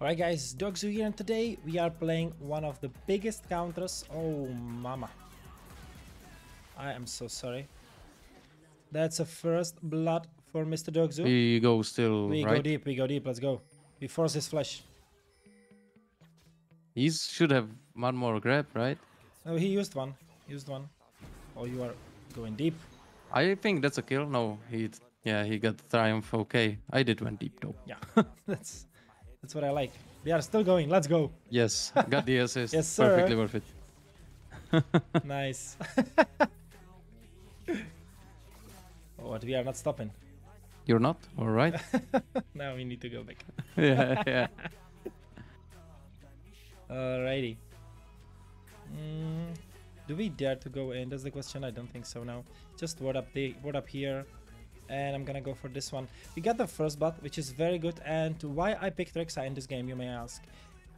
Alright guys, Dogzu here and today we are playing one of the biggest counters. Oh mama. I am so sorry. That's a first blood for Mr. Dogzu. We go still, We right? go deep, we go deep, let's go. We force his flesh. He should have one more grab, right? Oh, he used one. Used one. Oh, you are going deep. I think that's a kill. No, he, yeah, he got triumph. Okay, I did went deep though. Yeah, that's that's what I like. We are still going, let's go. Yes, got the assist. Yes, sir. Perfectly worth it. nice. oh, but we are not stopping. You're not, all right? now we need to go back. yeah, yeah. Alrighty. Mm, do we dare to go in? That's the question. I don't think so now. Just ward up the ward up here. And I'm gonna go for this one. We got the first butt, which is very good. And why I picked Rek'Sai in this game, you may ask.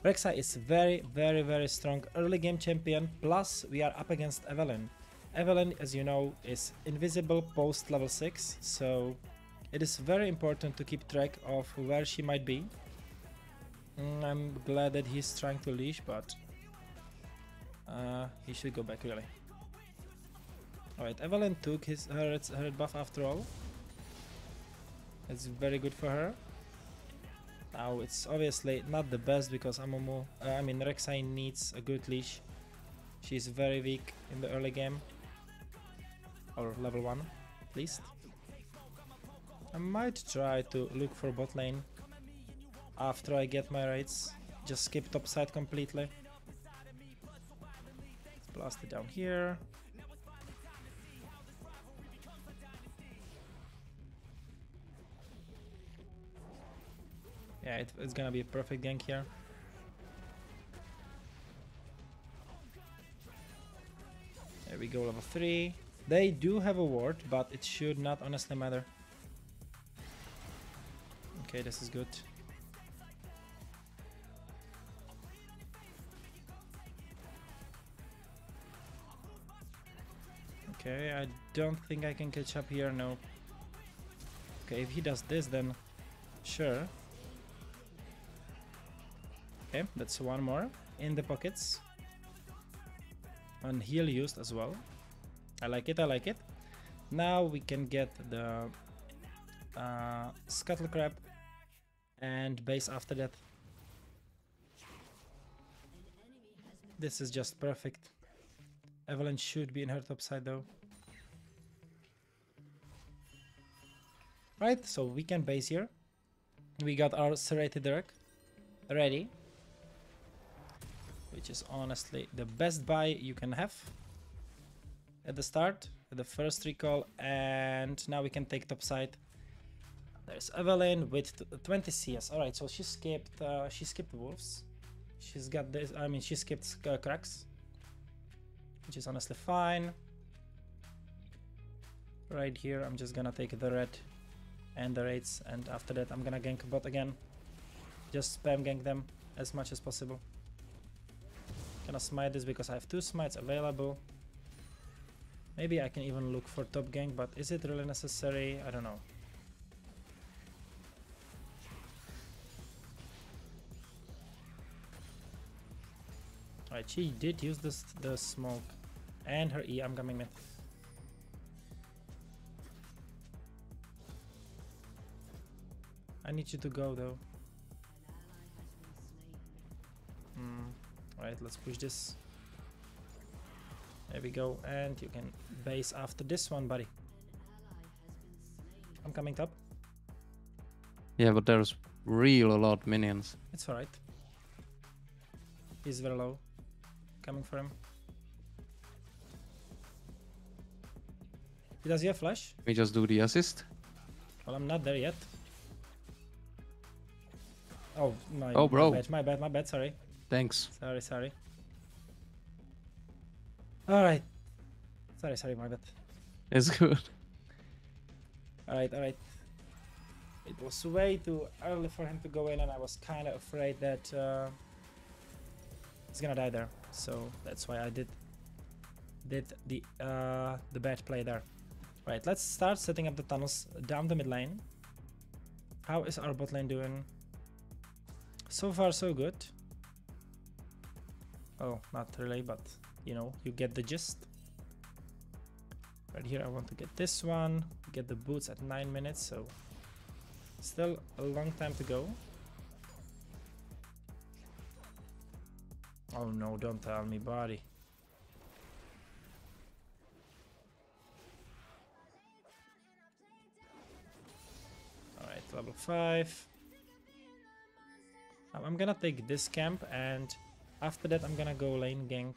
Rek'Sai is very, very, very strong early game champion. Plus, we are up against Evelynn. Evelynn, as you know, is invisible post level 6. So it is very important to keep track of where she might be. Mm, I'm glad that he's trying to leash, but uh, he should go back really. Alright, Evelynn took his her, her buff after all. It's very good for her. Now it's obviously not the best because Amumu, uh, I mean Rek'Sai needs a good leash. She's very weak in the early game. Or level 1 at least. I might try to look for bot lane after I get my raids. Just skip top side completely. Blast it down here. Yeah, it, it's gonna be a perfect gank here. There we go, level 3. They do have a ward, but it should not honestly matter. Okay, this is good. Okay, I don't think I can catch up here, no. Okay, if he does this, then sure. Okay, that's one more in the pockets. And heal used as well. I like it, I like it. Now we can get the uh, Scuttle Crab and base after that. This is just perfect. Evelynn should be in her top side though. Right, so we can base here. We got our serrated Dirk ready. Which is honestly the best buy you can have. At the start, the first recall, and now we can take top side. There's Evelynn with 20 CS. Alright, so she skipped uh, she skipped wolves. She's got this I mean she skipped uh, Krugs which is honestly fine. Right here, I'm just gonna take the red and the raids, and after that, I'm gonna gank bot again. Just spam gank them as much as possible. Gonna smite this because I have two smites available. Maybe I can even look for top gank, but is it really necessary? I don't know. Alright, she did use this the smoke and her E. I'm coming mid. I need you to go though. Mm. Alright, let's push this. There we go, and you can base after this one, buddy. I'm coming top. Yeah, but there's real a lot minions. It's alright. He's very low. Coming for him. Does he have flash? We just do the assist. Well, I'm not there yet. Oh, my, Oh, bro. my bad, my bad, my bad, sorry. Thanks. Sorry, sorry. Alright. Sorry, sorry, my bad. It's good. Alright, alright. It was way too early for him to go in and I was kind of afraid that uh, he's gonna die there. So that's why I did did the uh, the bad play there. Right, let's start setting up the tunnels down the mid lane. How is our bot lane doing? So far, so good. Oh, not really, but you know, you get the gist. Right here, I want to get this one, get the boots at 9 minutes, so still a long time to go. Oh no, don't tell me, body. Alright, level 5. Um, I'm gonna take this camp and after that I'm gonna go lane gank.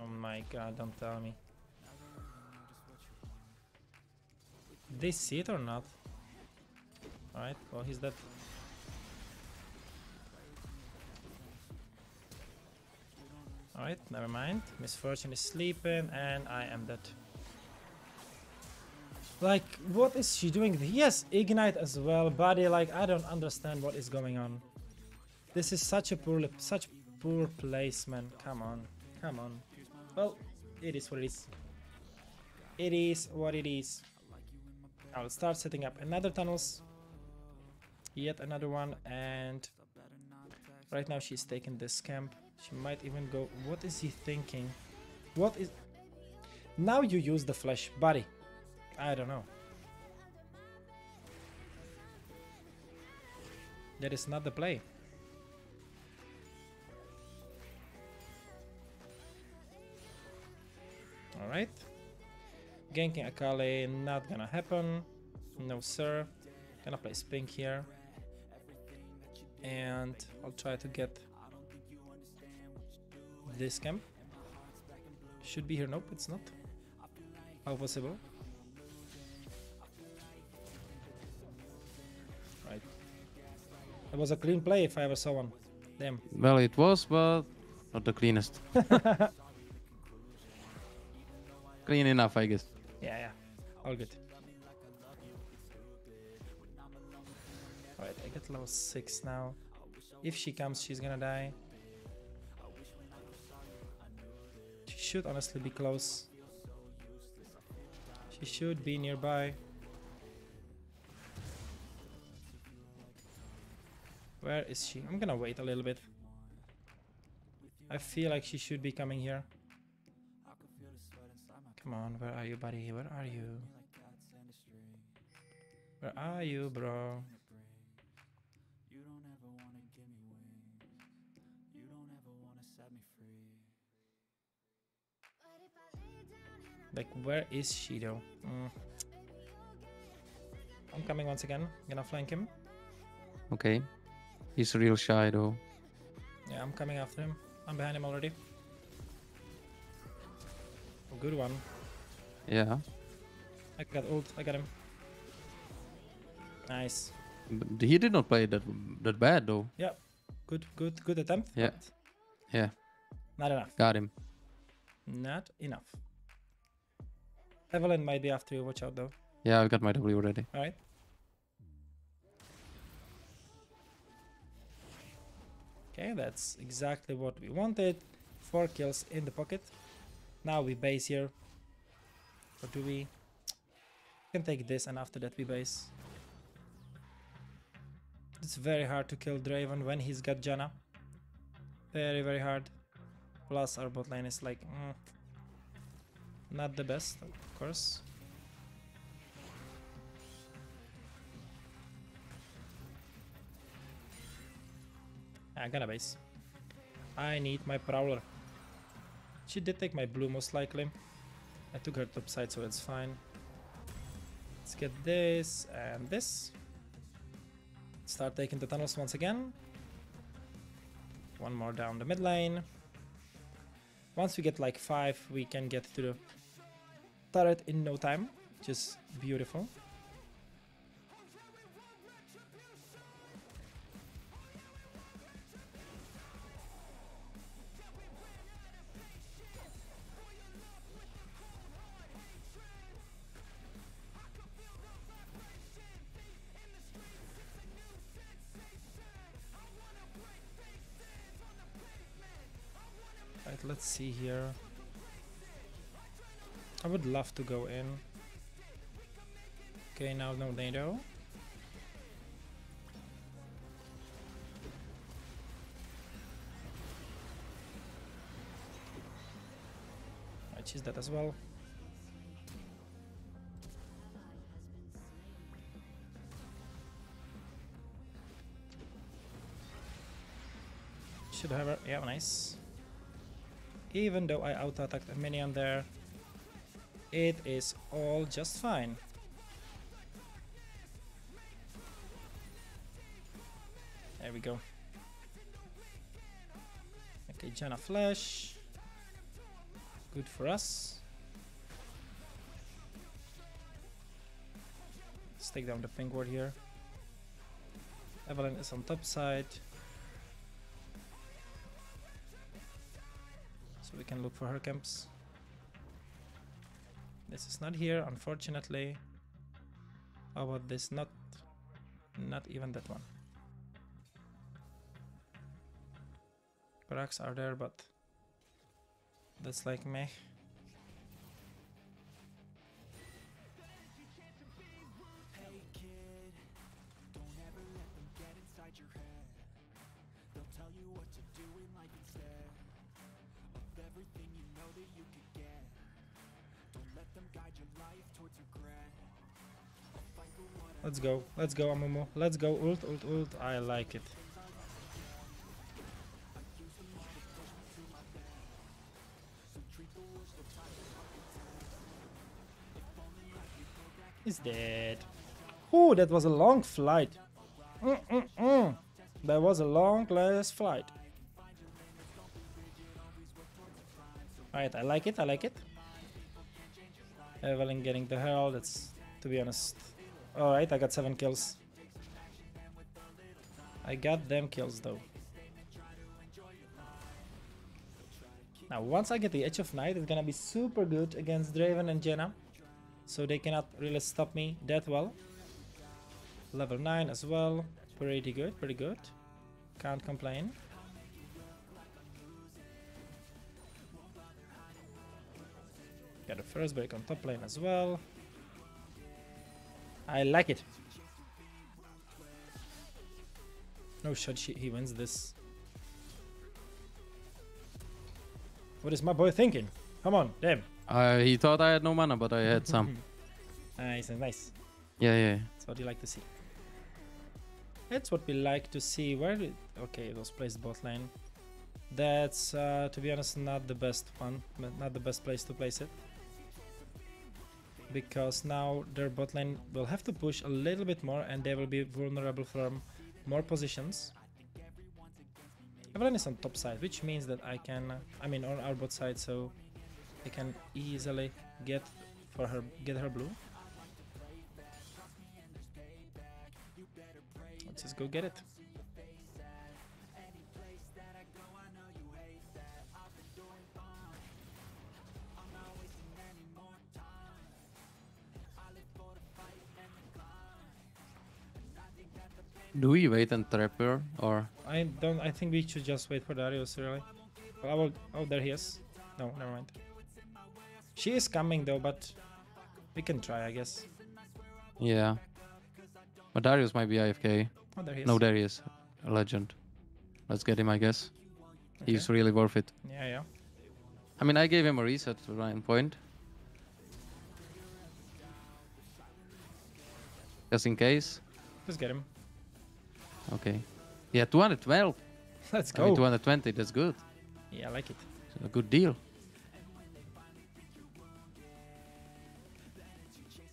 Oh my god, don't tell me. They see it or not? Alright, well he's dead. Alright, never mind. Miss Fortune is sleeping and I am dead. Like, what is she doing? Yes, Ignite as well, buddy. Like, I don't understand what is going on. This is such a poor, such poor placement. Come on, come on. Well, it is what it is. It is what it is. I'll start setting up another tunnels. Yet another one, and right now she's taking this camp. She might even go. What is he thinking? What is. Now you use the flash, buddy. I don't know. That is not the play. Alright. Ganking Akali, not gonna happen. No sir. Gonna play Spink here. And I'll try to get this camp. Should be here. Nope, it's not. How possible? Right. It was a clean play if I ever saw one. Damn. Well, it was, but not the cleanest. Clean enough, I guess. Yeah, yeah. All good. Alright, I get level 6 now. If she comes, she's gonna die. Should honestly be close. She should be nearby. Where is she? I'm gonna wait a little bit. I feel like she should be coming here. Come on, where are you, buddy? Where are you? Where are you, bro? Like, where is she though? Mm. I'm coming once again. Gonna flank him. Okay. He's real shy though. Yeah, I'm coming after him. I'm behind him already. A good one. Yeah. I got ult. I got him. Nice. But he did not play that that bad though. Yeah. Good, good, good attempt. Yeah. Yeah. Not enough. Got him. Not enough. Evelynn might be after you. Watch out though. Yeah, I've got my W ready. Alright. Okay, that's exactly what we wanted. Four kills in the pocket. Now we base here. Or do we? We can take this and after that we base. It's very hard to kill Draven when he's got Janna. Very, very hard. Plus our bot lane is like... mm, not the best, of course. I got a base. I need my prowler. She did take my blue most likely. I took her top side so it's fine. Let's get this and this. Start taking the tunnels once again. One more down the mid lane. Once we get like five, we can get to the turret in no time. Just beautiful. Right, let's see here. I would love to go in. Okay, now no NATO. Right, she's dead as well. Should have. Yeah, nice. Even though I auto-attacked a minion there, it is all just fine. There we go. Okay, Janna Flash. Good for us. Let's take down the pink ward here. Evelynn is on top side. So we can look for her camps. This is not here, unfortunately. How about this? Not, not even that one. Barracks are there, but that's like meh. Let's go, let's go, Amumu. Let's go, ult, ult, ult. I like it. He's dead. Oh, that was a long flight. Mm-mm-mm. That was a long last flight. Alright, I like it, I like it. Evelynn getting the herald, that's, to be honest. Alright, I got 7 kills. I got them kills though. Now, once I get the Edge of Night, it's gonna be super good against Draven and Janna. So they cannot really stop me that well. Level 9 as well. Pretty good, pretty good. Can't complain. Got a first break on top lane as well. I like it. No shot, she, he wins this. What is my boy thinking? Come on, damn. Uh, he thought I had no mana, but I had some. Nice, nice. yeah, yeah. That's what you like to see. That's what we like to see. Where did... Okay, it was placed bot lane. That's, uh, to be honest, not the best one. Not the best place to place it. Because now their bot lane will have to push a little bit more and they will be vulnerable from more positions. Evelynn is on top side, which means that I can... I mean, on our bot side, so I can easily get for her get her blue. Let's just go get it. Do we wait and trap her or? I don't. I think we should just wait for Darius. Really. Oh, well, I will. Oh, there he is. No, never mind. She is coming though, but we can try, I guess. Yeah. But Darius might be AFK. Oh, there he is. No, there he is. A legend. Let's get him, I guess. Okay. He's really worth it. Yeah, yeah. I mean, I gave him a reset to Ryan Point. Just in case. Just get him. Okay. Yeah, 212. Let's I mean, 220, that's good. yeah, I like it. It's a good deal.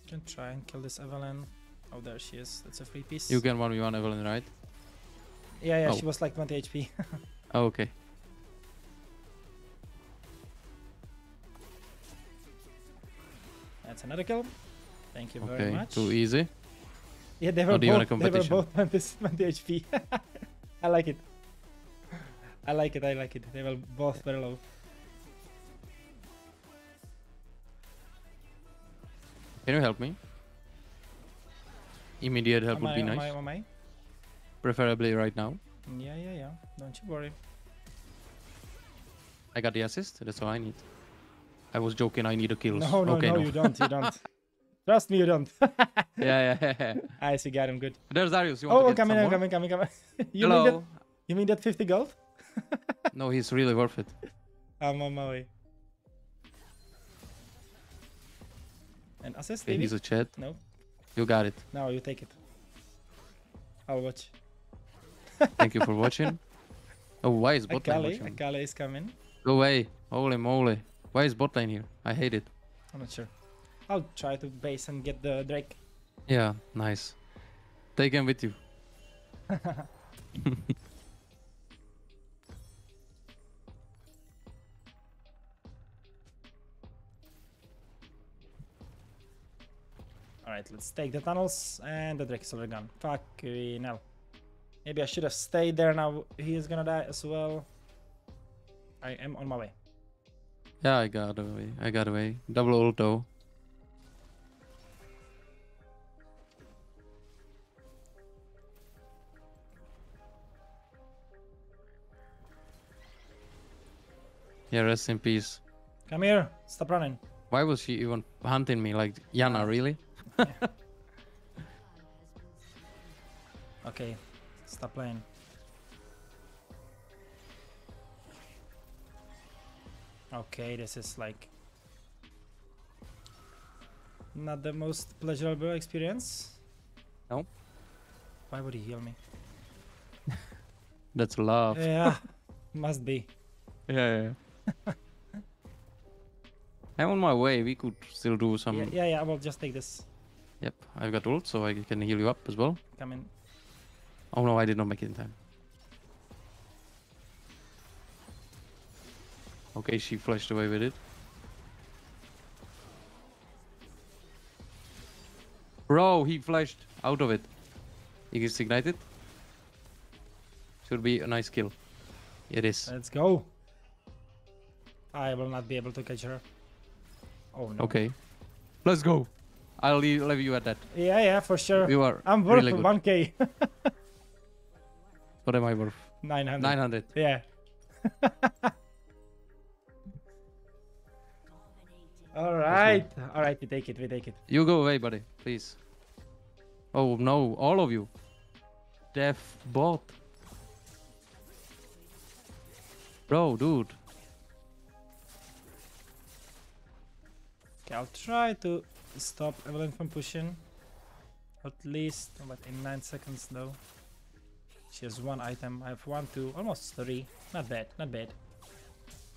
Can try and kill this Evelynn. Oh, there she is. That's a free piece. You can 1v1 Evelynn, right? Yeah, yeah. Oh. She was like 20 HP. Oh, okay. That's another kill. Thank you very Okay, much. too easy. Yeah, they were both. They were both 20, 20 HP. I like it. I like it. I like it. They were both very low. Can you help me? Immediate help Am would I, be nice. I, am I? Preferably right now. Yeah, yeah, yeah. Don't you worry. I got the assist. That's all I need. I was joking. I need a kill. No, no, okay, no, you don't. You don't. Trust me, you don't. yeah, yeah, yeah. I see, got him good. There's Darius. You oh, want Oh, to get coming, some in, more? coming, coming, coming. you mean that? Hello. You mean that 50 gold? No, he's really worth it. I'm on my way. And assist, maybe? he's a chat. No, You got it. no, you take it. I'll watch. Thank you for watching. Oh, why is bot lane watching? Akali is coming. Go away. Holy moly. Why is bot lane here? I hate it. I'm not sure. I'll try to base and get the Drake. Yeah, nice. Take him with you. Alright, let's take the tunnels and the Drake is already gone. Fuck Fucking hell. Maybe I should have stayed there now. He is gonna die as well. I am on my way. Yeah, I got away. I got away. Double ult though. Yeah, rest in peace. Come here. Stop running. Why was she even hunting me? Like, Yana, ah. really? Okay. Stop playing. Okay, this is like not the most pleasurable experience. No. Why would he heal me? That's love. yeah, must be. Yeah, yeah. I'm on my way. We could still do some. Yeah, yeah, yeah. I will just take this. Yep, I've got ult, so I can heal you up as well. Come in. Oh no, I did not make it in time. Okay, she flashed away with it. Bro, he flashed out of it. He gets ignited. Should be a nice kill. It is. Let's go. I will not be able to catch her. Oh no. Okay. Let's go. I'll leave, leave you at that. Yeah, yeah, for sure. You are I'm worth really good. 1k. What am I worth? 900. 900. Yeah. All right. All right, we take it. We take it. You go away, buddy, please. Oh no, all of you. Deaf bot. Bro, dude. Okay, I'll try to stop Evelynn from pushing. At least, but in 9 seconds though. She has one item. I have one, two, almost three. Not bad, not bad.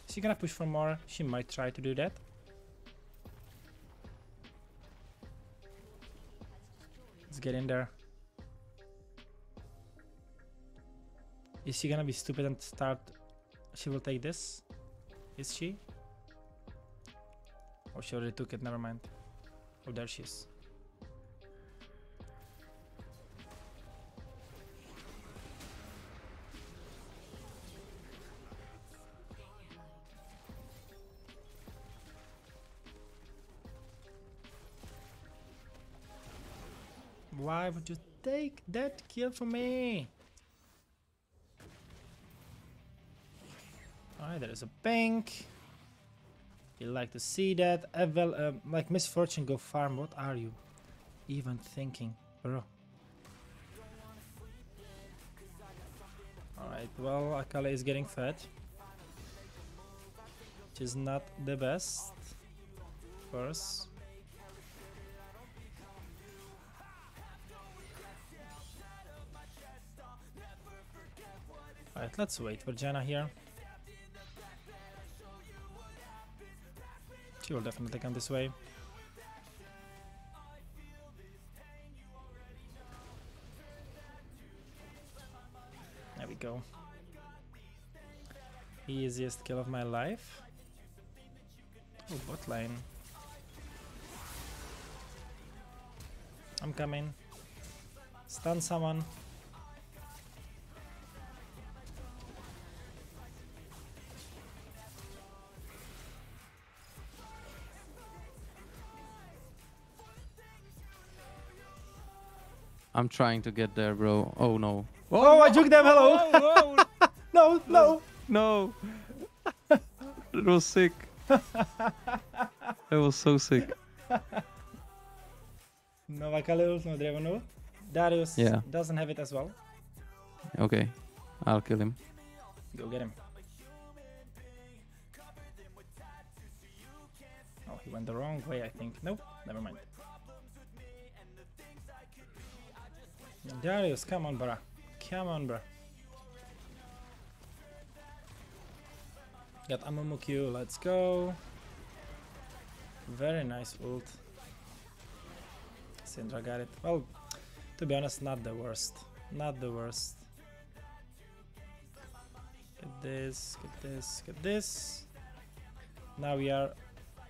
Is she gonna push for more? She might try to do that. Let's get in there. Is she gonna be stupid and start? She will take this. Is she? Oh, she already took it. Never mind. Oh, there she is. Why would you take that kill from me? Alright, there is a pink. You like to see that. Evel, um, like Miss Fortune go farm. What are you even thinking, bro? Alright, well, Akali is getting fed. Which is not the best us. Alright, let's wait for Janna here. Will definitely come this way. There we go. Easiest kill of my life. Oh, bot lane. I'm coming. Stun someone. I'm trying to get there, bro. Oh no. Oh, I oh, juked them. Hello. Oh, oh, no, no. No. it was sick. that was so sick. No Akali ult, no Draven ult. Darius Yeah. doesn't have it as well. Okay, I'll kill him. Go get him. Oh, he went the wrong way, I think. Nope, never mind. Darius, come on, bruh. Come on, bruh. Got Amumu Q, let's go. Very nice ult. Syndra got it. Well, to be honest, not the worst. Not the worst. Get this, get this, get this. Now we are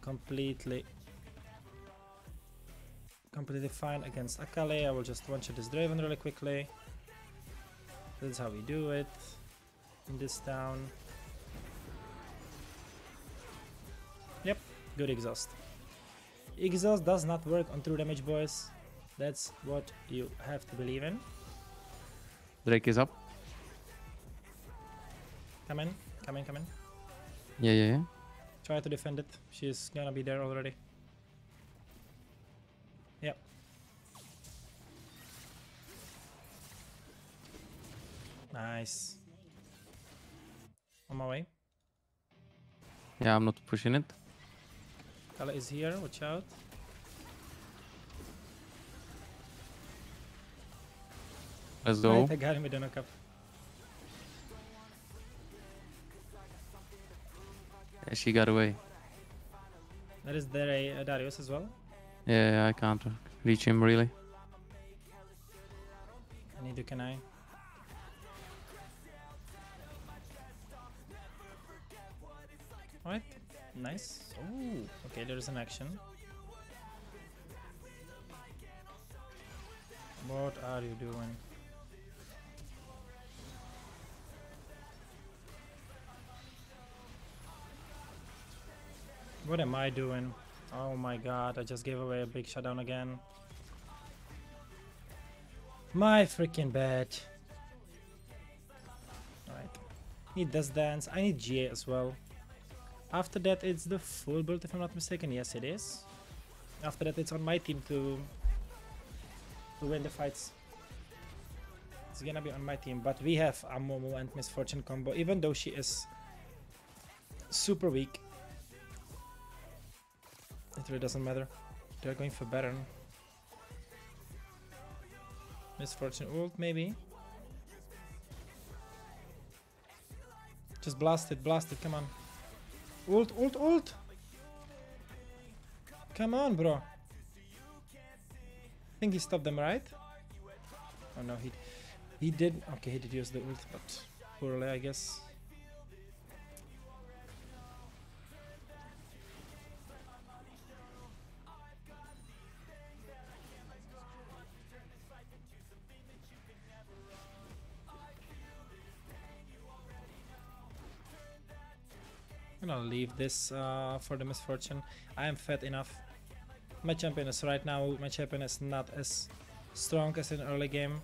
completely completely fine against Akali. I will just one shot this Draven really quickly. This is how we do it in this town. Yep, good exhaust. Exhaust does not work on true damage, boys. That's what you have to believe in. Drake is up. Come in, come in, come in. Yeah, yeah, yeah. Try to defend it. She's gonna be there already. Nice. On my way. Yeah, I'm not pushing it. Kala is here, watch out. Let's go. Right, I got him with the knockup. Yeah, she got away. That is there a, a Darius as well. Yeah, I can't reach him really. I need can I? Alright, nice. Oh, okay, there's an action. What are you doing? What am I doing? Oh my god, I just gave away a big shutdown again. My freaking bad. Alright. Need this dance. I need GA as well. After that it's the full build if I'm not mistaken. Yes it is. After that it's on my team to to win the fights. It's gonna be on my team. But we have Amumu and Miss Fortune combo. Even though she is super weak. It really doesn't matter. They're going for Baron. Miss Fortune ult, maybe. Just blast it, blast it, come on. Ult, ult, ult! Come on, bro. I think he stopped them, right? Oh no, he he did. Okay, he did use the ult, but poorly, I guess. Gonna leave this uh, for the Miss Fortune. I am fat enough. My champion is right now, my champion is not as strong as in early game.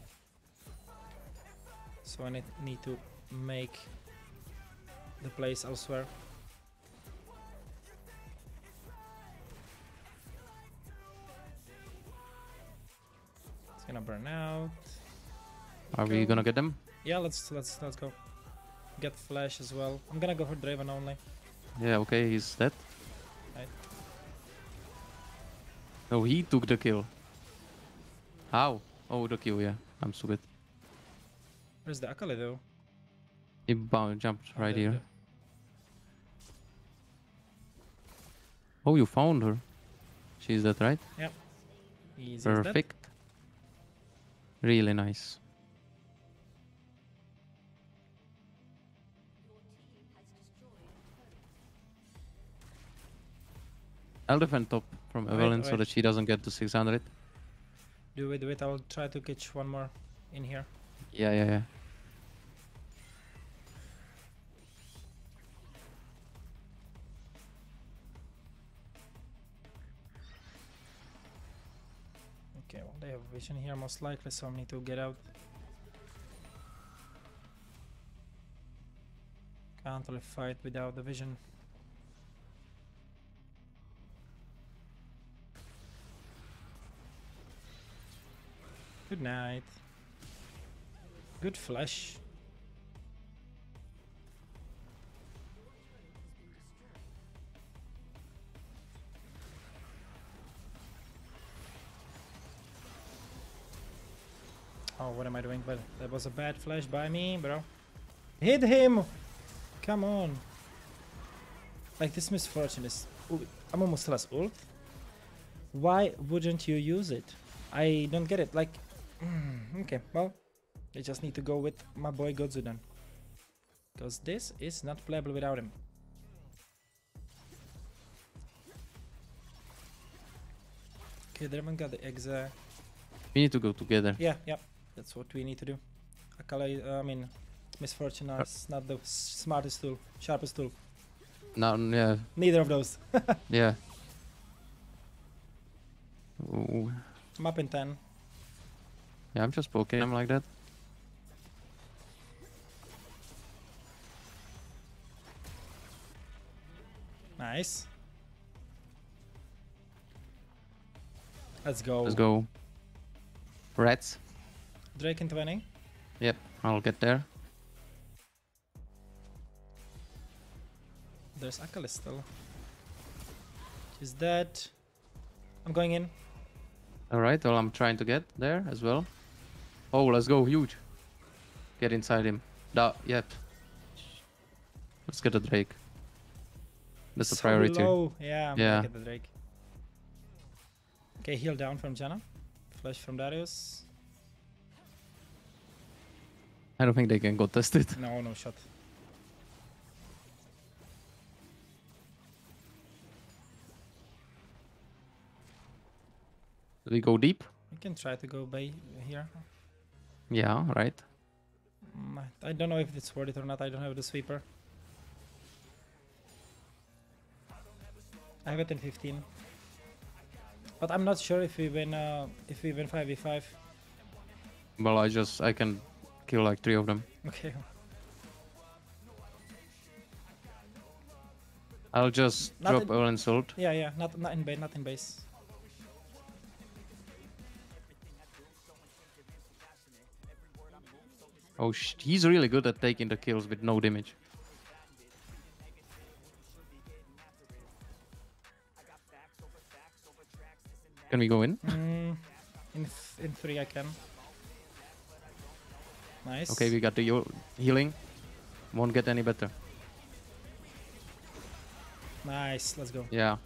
So I need, need to make the place elsewhere. It's gonna burn out. Are we gonna get them? Yeah, let's let's let's go. Get flash as well. I'm gonna go for Draven only. Yeah, okay, he's dead. Right. No, he took the kill. How? Oh, the kill, yeah. I'm stupid. Where's the Akali though? He bound, jumped Oh, right there, here. there. Oh, you found her. She's dead, right? Easy that. Perfect. Really nice. I'll defend top from Wait, Evelynn so that she doesn't get to 600. Do it, do it. I'll try to catch one more in here. Yeah, yeah, yeah. Okay, well they have vision here most likely, so I need to get out. Can't really fight without the vision. Good night. Good flash. Oh, what am I doing? But that was a bad flash by me, bro. Hit him! Come on. Like, this Miss Fortune is... I'm almost has ult. Why wouldn't you use it? I don't get it. Like, mm, okay, well, I just need to go with my boy Godzu then. Because this is not playable without him. Okay, Draven got the exa. We need to go together. Yeah, yeah, that's what we need to do. Akala, uh, I mean, Miss Fortune is not the smartest tool, sharpest tool. No, yeah, Neither of those. yeah. Ooh. I'm up in 10. Yeah, I'm just poking him like that. Nice. Let's go. Let's go. Rats. Drake in 20. Yep, I'll get there. There's Akali still. Is that... I'm going in. Alright, well, I'm trying to get there as well. Oh, let's go, huge. Get inside him. Da yep. Let's get a Drake. That's the So priority. low. Yeah, I'm Yeah. gonna get the Drake. Okay, heal down from Janna. Flash from Darius. I don't think they can go test it. No, no shot. Do we go deep? We can try to go by here. Yeah, right. Mm, I- I don't know if it's worth it or not. I don't have the sweeper. I have it in 15. But I'm not sure if we win uh, if we win 5v5. Well, I just, I can kill like three of them. Okay. I'll just Not drop in- all insult. Yeah, yeah, not not in base, not in base. Oh, sh he's really good at taking the kills with no damage. Can we go in? Mm, in in three I can. Nice. Okay, we got the healing. Won't get any better. Nice. Let's go. Yeah.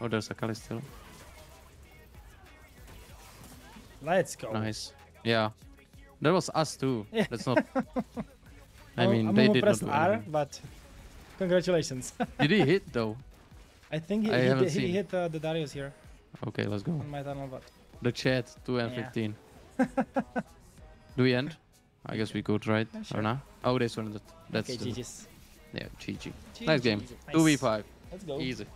Oh, there's Akali still. Let's go. Nice. Yeah. That was us too. Yeah. That's not. I mean, I'm they did not do R, but congratulations. Did he hit though? I think he, I he, did- he hit uh, the Darius here Okay, let's go. on my tunnel, but The chat, 2 and Yeah. 15. Do we end? I guess we could, right? Yeah, sure. Or not? Oh, this one. That, that's okay, GG's. Yeah, GG. Nice game. Nice. 2v5. Let's go. Easy.